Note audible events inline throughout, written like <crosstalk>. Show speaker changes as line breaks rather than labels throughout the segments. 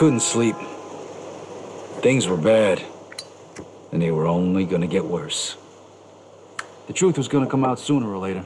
Couldn't sleep. Things were bad, and they were only gonna get worse. The truth was gonna come out sooner or later.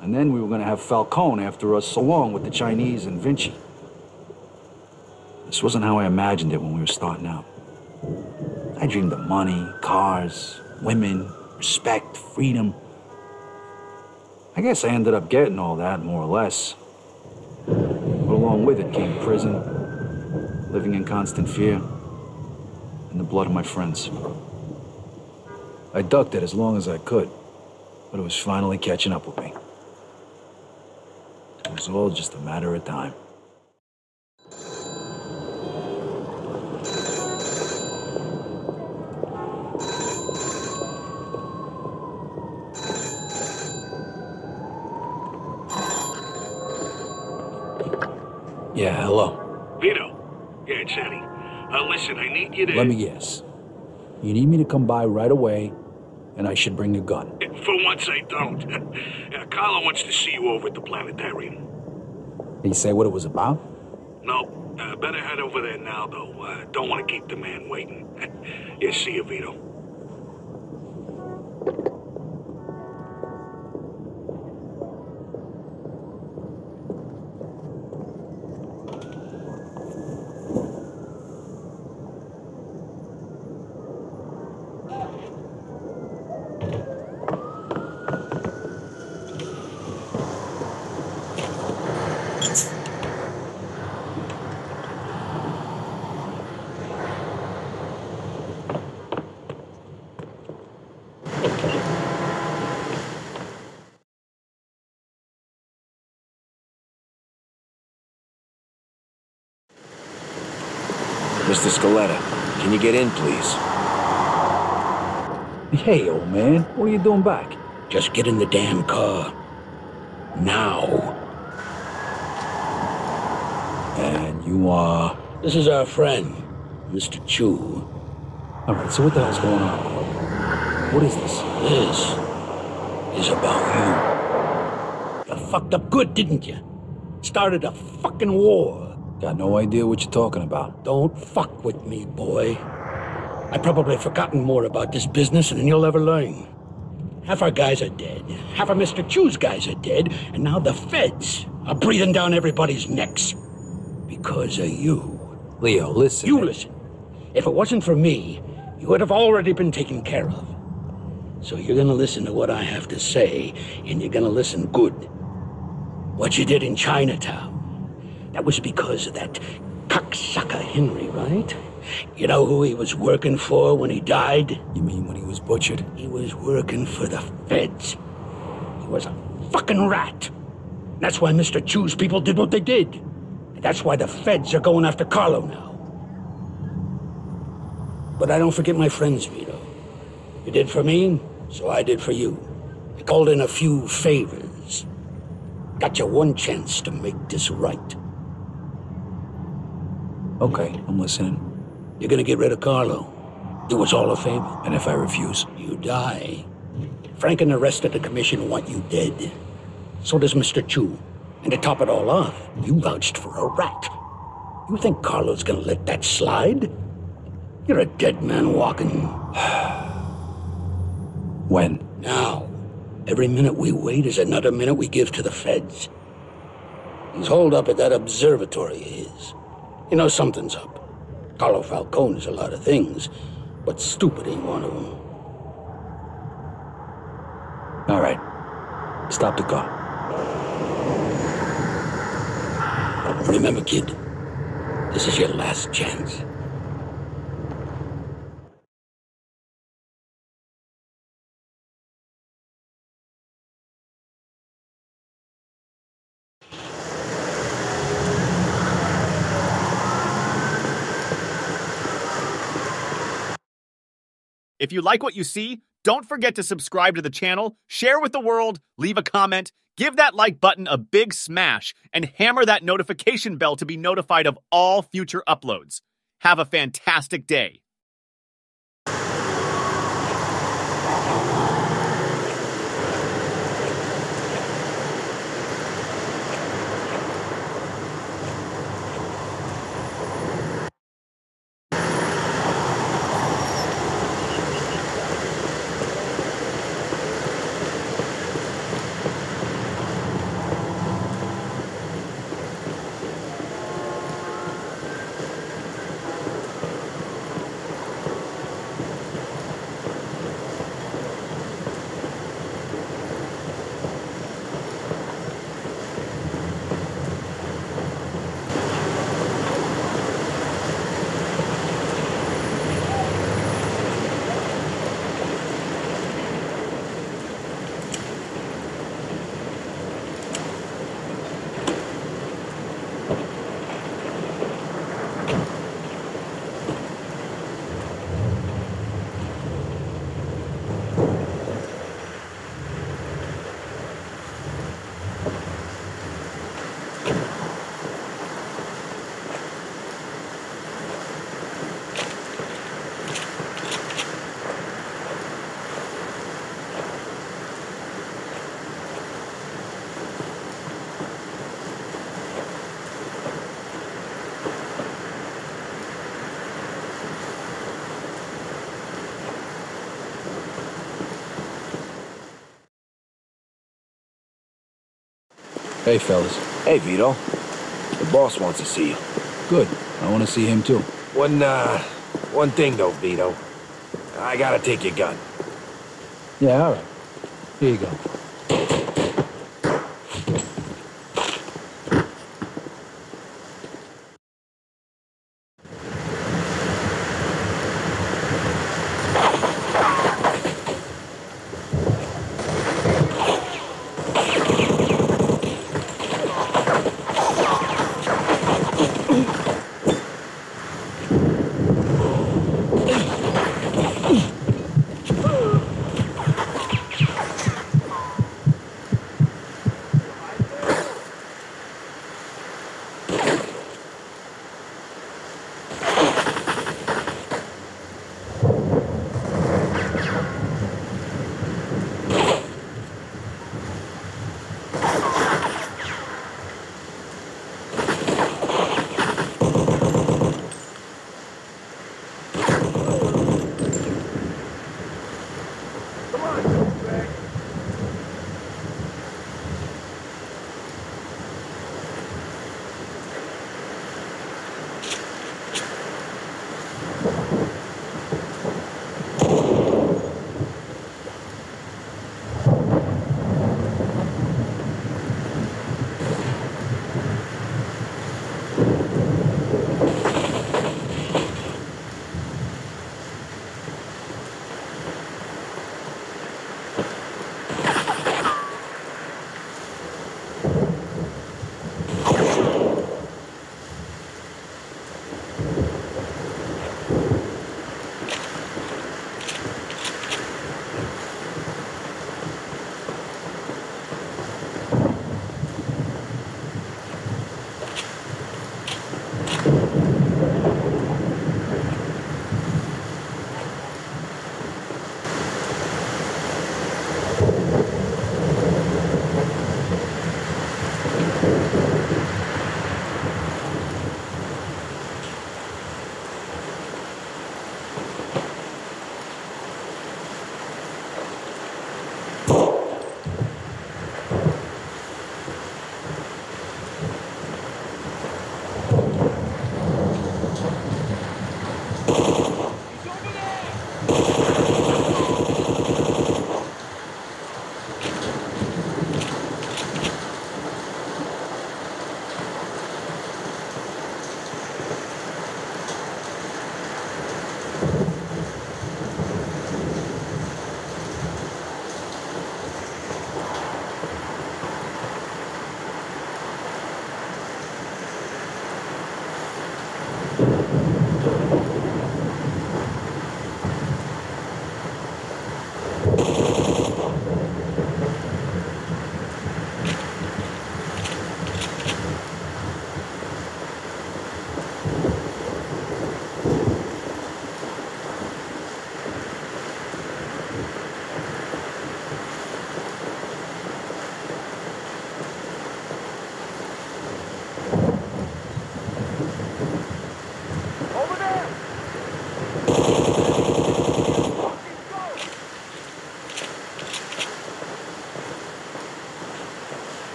And then we were gonna have Falcone after us, along with the Chinese and Vinci. This wasn't how I imagined it when we were starting out. I dreamed of money, cars, women, respect, freedom. I guess I ended up getting all that, more or less. But along with it came prison, living in constant fear, and the blood of my friends. I ducked it as long as I could, but it was finally catching up with me. It was all just a matter of time. Yeah, hello.
Vito. Yeah, it's Eddie. Uh, listen, I need you to...
Let me guess. You need me to come by right away, and I should bring a gun.
For once, I don't. <laughs> uh, Carlo wants to see you over at the planetarium.
Did he say what it was about?
No. Uh, better head over there now, though. Uh, don't want to keep the man waiting. <laughs> yeah, see you, Vito.
Mr. Scaletta, can you get in, please?
Hey, old man, what are you doing back?
Just get in the damn car. Now.
And you are...
This is our friend, Mr. Chu.
All right, so what the hell's going on? What is this?
This is about you. You fucked up good, didn't you? Started a fucking war.
Got no idea what you're talking about.
Don't fuck with me, boy. I've probably forgotten more about this business than you'll ever learn. Half our guys are dead. Half of Mr. Chu's guys are dead. And now the feds are breathing down everybody's necks. Because of you.
Leo, listen.
You listen. If it wasn't for me, you would have already been taken care of. So you're gonna listen to what I have to say, and you're gonna listen good. What you did in Chinatown. That was because of that cocksucker Henry, right? You know who he was working for when he died?
You mean when he was butchered?
He was working for the feds. He was a fucking rat. That's why Mr. Chu's people did what they did. And that's why the feds are going after Carlo now. But I don't forget my friends, Vito. You did for me, so I did for you. I called in a few favors. Got you one chance to make this right.
Okay, I'm listening.
You're gonna get rid of Carlo. Do us all a favor.
And if I refuse?
You die. Frank and the rest of the commission want you dead. So does Mr. Chu. And to top it all off, you vouched for a rat. You think Carlo's gonna let that slide? You're a dead man walking. <sighs>
When?
Now. Every minute we wait is another minute we give to the feds. He's holed up at that observatory of his. You know something's up. Carlo Falcone is a lot of things, but stupid ain't one of them.
All right. Stop the car.
Remember, kid, this is your last chance.
If you like what you see, don't forget to subscribe to the channel, share with the world, leave a comment, give that like button a big smash, and hammer that notification bell to be notified of all future uploads. Have a fantastic day.
Hey, fellas.
Hey, Vito. The boss wants to see you.
Good. I want to see him too.
One, uh, one thing though, Vito. I gotta take your gun.
Yeah, all right. Here you go.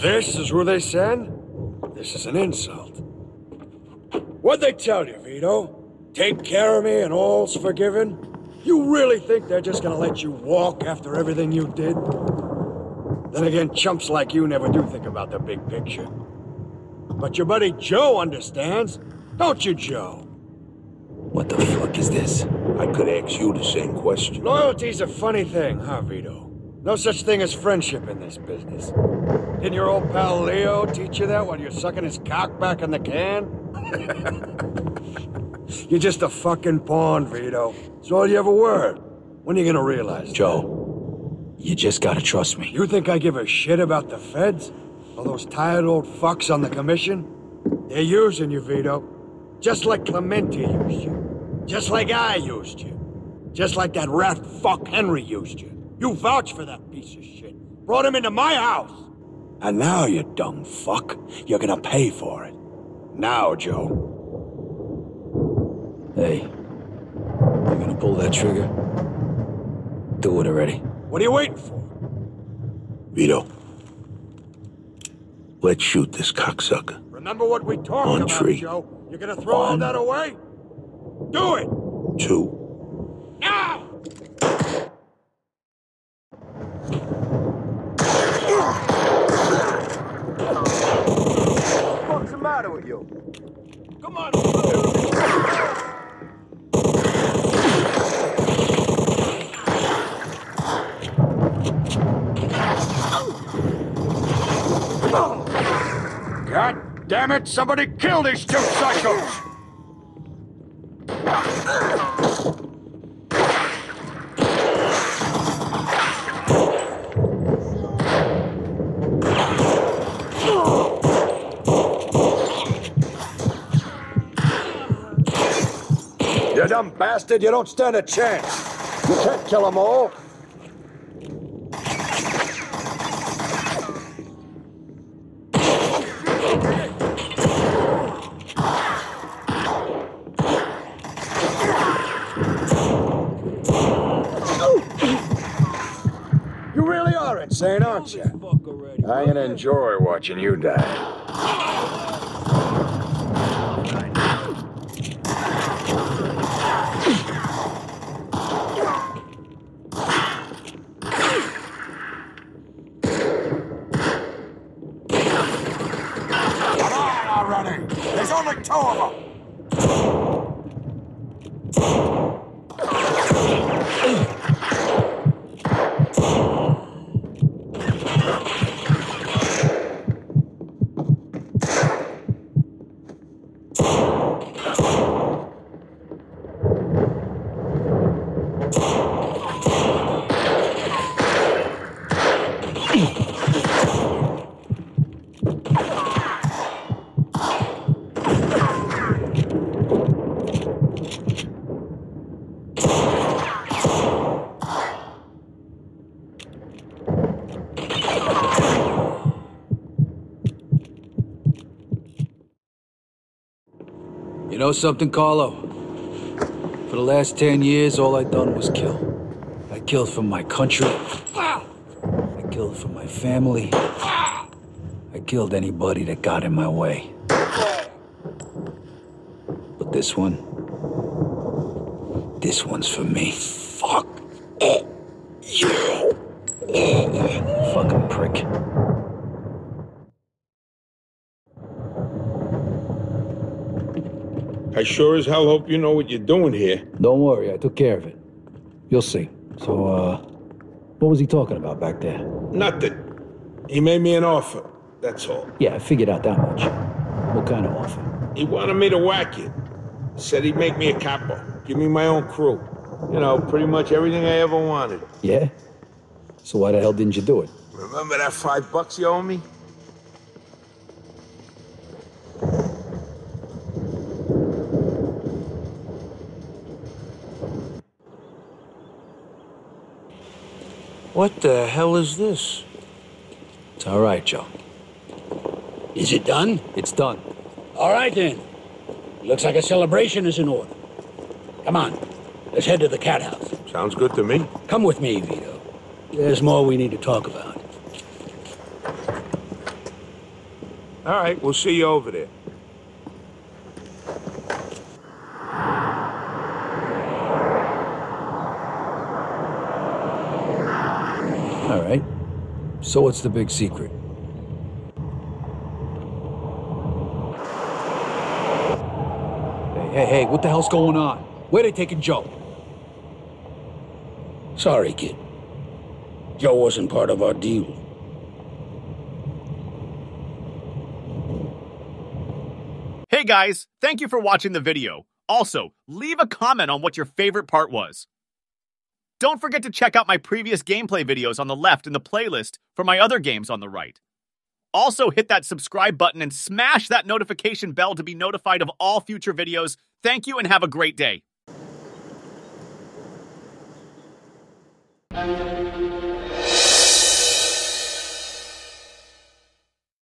This is who they send? This is an insult. What'd they tell you, Vito? Take care of me and all's forgiven? You really think they're just gonna let you walk after everything you did? Then again, chumps like you never do think about the big picture. But your buddy Joe understands, don't you, Joe?
What the fuck is this?
I could ask you the same question.
Loyalty's a funny thing, huh, Vito? No such thing as friendship in this business. Didn't your old pal Leo teach you that while you're sucking his cock back in the can? <laughs> you're just a fucking pawn, Vito. It's all you ever were. When are you gonna realize?
Joe, you just gotta trust me.
You think I give a shit about the feds? All those tired old fucks on the commission? They're using you, Vito. Just like Clemente used you. Just like I used you. Just like that rat fuck Henry used you. You vouched for that piece of shit. Brought him into my house. And now, you dumb fuck, you're gonna pay for it. Now, Joe.
Hey, you gonna pull that trigger? Do it already.
What are you waiting for?
Vito. Let's shoot this cocksucker.
Remember what we talked
On
about,
tree.
Joe? You're gonna throw all that away? Do it!
Two.
Now!
Matter with you?
Come on! God damn it! Somebody kill these two psychos! Dumb bastard, you don't stand a chance. You can't kill them all. You really are insane, aren't you? I'm gonna enjoy watching you die.
Know something, Carlo? For the last ten years, all I done was kill. I killed for my country. I killed for my family. I killed anybody that got in my way. But this one, this one's for me. Fuck you. Fucking prick.
I sure as hell hope you know what you're doing here.
Don't worry, I took care of it. You'll see. So, uh, what was he talking about back there?
Nothing. He made me an offer. That's all.
Yeah, I figured out that much. What kind of offer?
He wanted me to whack it. Said he'd make me a capo. Give me my own crew. You know, pretty much everything I ever wanted.
Yeah? So why the hell didn't you do it?
Remember that five bucks you owe me?
What the hell is this?
It's all right, Joe.
Is it done?
It's done.
All right then. Looks like a celebration is in order. Come on, let's head to the cat house.
Sounds good to me.
Come with me, Vito. There's more we need to talk about.
All right, we'll see you over there.
All right. So what's the big secret? Hey, hey, hey, what the hell's going on? Where they taking Joe?
Sorry, kid. Joe wasn't part of our deal.
Hey guys, thank you for watching the video. Also, leave a comment on what your favorite part was. Don't forget to check out my previous gameplay videos on the left in the playlist for my other games on the right. Also, hit that subscribe button and smash that notification bell to be notified of all future videos. Thank you and have a great day.